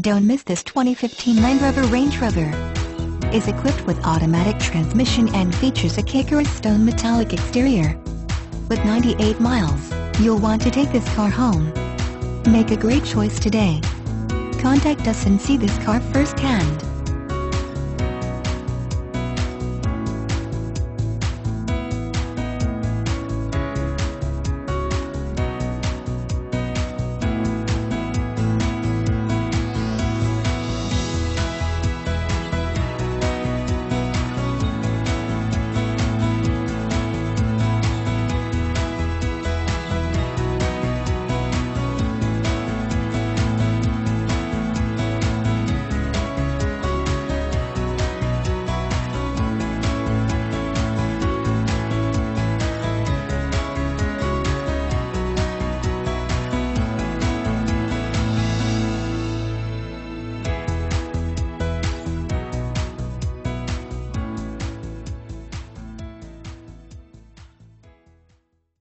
Don't miss this 2015 Land Rover Range Rover. Is equipped with automatic transmission and features a Kaikoura stone metallic exterior. With 98 miles, you'll want to take this car home. Make a great choice today. Contact us and see this car firsthand.